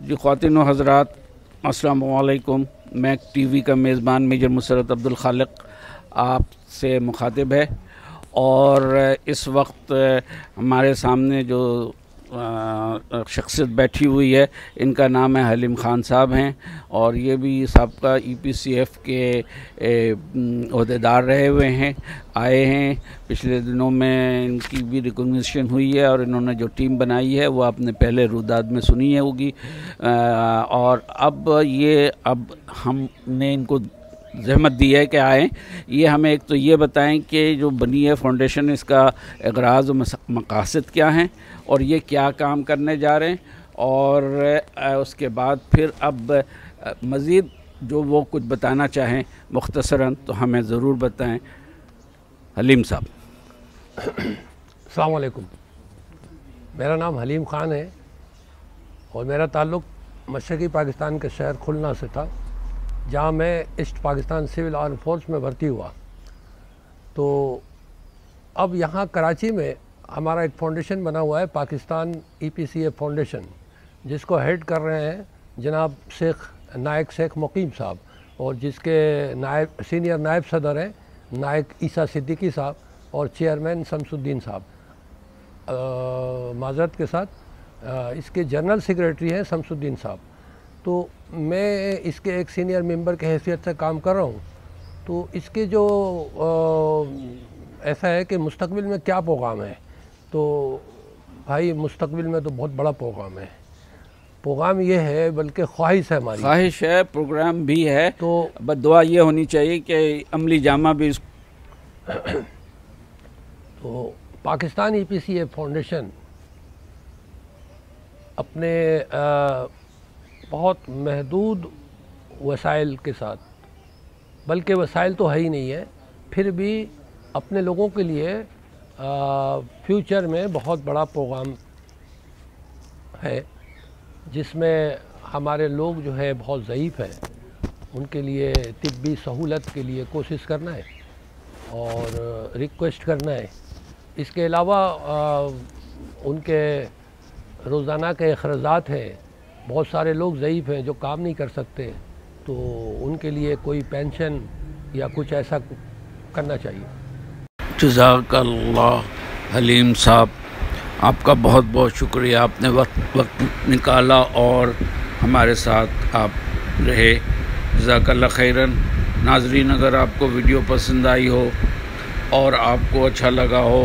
जी खातिन हजरात असलकुम मैक टी का मेज़बान मेजर मुसरत अब्दुल खालिक आपसे मुखातिब है। और इस वक्त हमारे सामने जो शख्सियत बैठी हुई है। इनका नाम है हलीम ख़ान साहब हैं और ये भी सबका ई पी सी एफ़ के अहदेदार रहे हुए हैं, आए हैं। पिछले दिनों में इनकी भी रिकोगशन हुई है और इन्होंने जो टीम बनाई है, वो आपने पहले रुदाद में सुनी होगी। और अब ये, अब हमने इनको जहमत दी है कि आएँ। ये हमें एक तो ये बताएँ कि जो बनी है फाउंडेशन इसका अगराज मकासद क्या हैं और ये क्या काम करने जा रहे हैं और उसके बाद फिर अब मज़ीद जो वो कुछ बताना चाहें मुख्तसरा तो हमें ज़रूर बताएँ। हलीम साहब। अलकुम मेरा नाम हलीम ख़ान है और मेरा ताल्लुक़ मशरक़ी पाकिस्तान के शहर खुलना से था। जहाँ मैं East Pakistan civil arm force में भर्ती हुआ। तो अब यहाँ कराची में हमारा एक फाउंडेशन बना हुआ है पाकिस्तान ईपीसीए फाउंडेशन जिसको हेड कर रहे हैं जनाब शेख नायक शेख मुकीम साहब और जिसके नायब सीनियर नायब सदर हैं नायक ईसा सिद्दीकी साहब और चेयरमैन शमसुद्दीन साहब। माजरत के साथ आ, इसके जनरल सेक्रेटरी हैं शमसुद्दीन साहब। तो मैं इसके एक सीनियर मेंबर के हैसियत से काम कर रहा हूँ। तो इसके जो आ, ऐसा है कि मुस्तकबिल में क्या प्रोग्राम है? तो भाई मुस्तकबिल में तो बहुत बड़ा प्रोग्राम है। प्रोग्राम ये है बल्कि ख्वाहिश है हमारी। ख्वाहिश है प्रोग्राम भी है तो बस दुआ ये होनी चाहिए कि अमली जामा भी इस... तो Pakistan E P C A foundation अपने आ, बहुत महदूद वसाइल के साथ। बल्कि वसाइल तो है ही नहीं है फिर भी अपने लोगों के लिए आ, फ्यूचर में बहुत बड़ा प्रोग्राम है जिसमें हमारे लोग जो है बहुत ज़यीफ़ हैं। उनके लिए तिब्बी सहूलत के लिए कोशिश करना है और रिक्वेस्ट करना है। इसके अलावा उनके रोज़ाना के अखराज हैं बहुत सारे लोग ज़यीफ़ हैं जो काम नहीं कर सकते तो उनके लिए कोई पेंशन या कुछ ऐसा करना चाहिए। जजाकल्ला हलीम साहब, आपका बहुत बहुत शुक्रिया। आपने वक्त वक्त निकाला और हमारे साथ आप रहे। जजाकल्ला खैरन, नाजरीन, अगर आपको वीडियो पसंद आई हो और आपको अच्छा लगा हो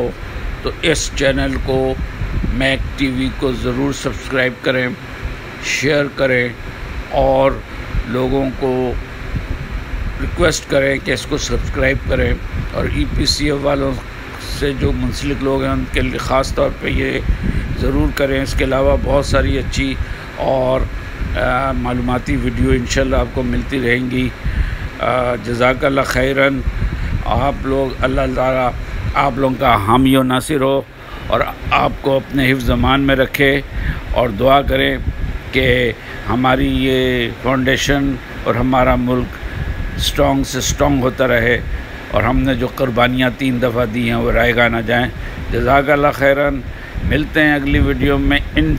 तो इस चैनल को मैक टीवी को ज़रूर सब्सक्राइब करें। शेयर करें और लोगों को रिक्वेस्ट करें कि इसको सब्सक्राइब करें और ई एफ़ वालों से जो मुंसलिक लोग हैं, उनके लिए ख़ास तौर पे ये ज़रूर करें। इसके अलावा बहुत सारी अच्छी और मालूमती वीडियो इंशाल्लाह आपको मिलती रहेंगी। जजाकल्ला खैरन। आप लोग, अल्लाह ताला आप लोगों का हामी नासिर हो और आपको अपने हिफ्ज़ ज़मान में रखे और दुआ करें। कि हमारी ये फाउंडेशन और हमारा मुल्क स्ट्रॉन्ग से स्ट्रॉन्ग होता रहे और हमने जो कुर्बानियाँ तीन दफ़ा दी हैं, वो रायगा ना जाएँ। जजाक खैरन, मिलते हैं अगली वीडियो में इन